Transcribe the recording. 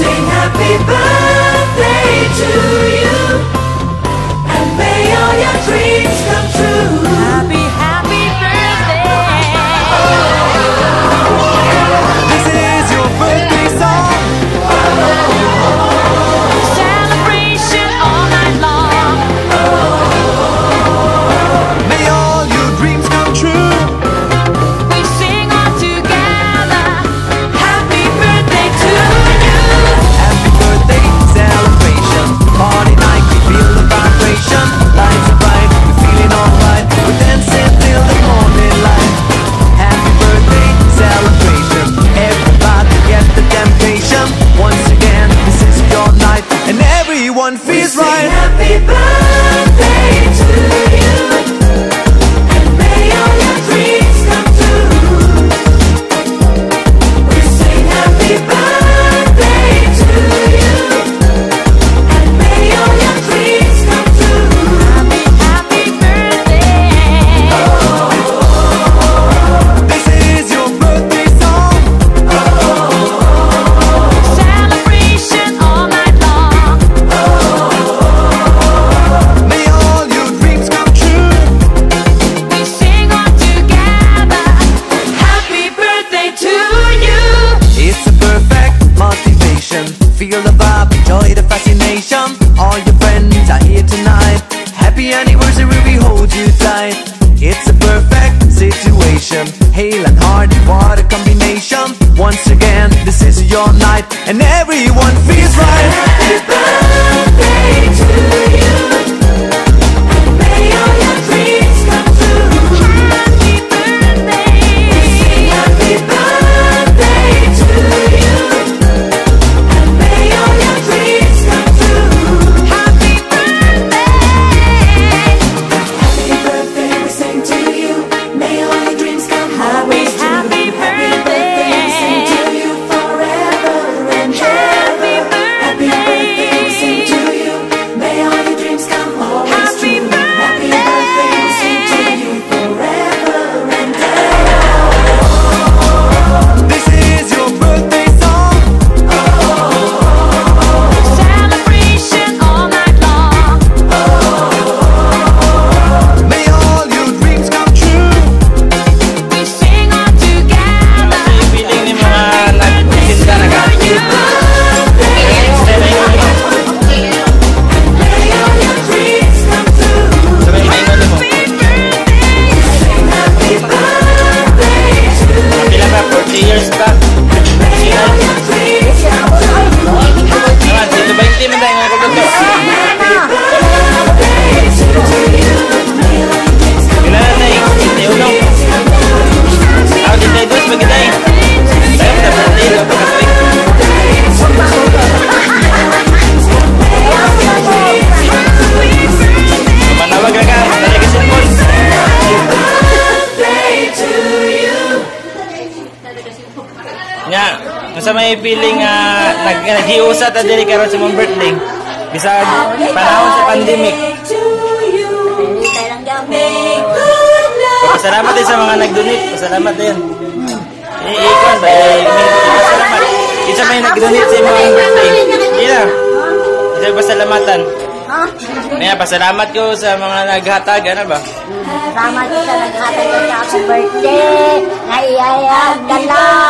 Sing happy birthday to you. feel the vibe, enjoy the fascination. All your friends are here tonight. Happy anniversary, we hold you tight. It's a perfect situation. Hail and hard, 哎，这个。sa may feeling ah, uh, ah, nag naghiusat na dili karon sa mong birthday bisag panahon sa pandemic. Pasalamat din sa mga nag-donate. Pasalamat din. Eh, ikon ba? Pasalamat. Isa may nag-donate sa imong birthday. Ila. Isa pasalamatan. Ah. May pasalamat ko sa mga naghatag, ano ba? Salamat sa naghatag sa birthday. Naiyayag ka lang.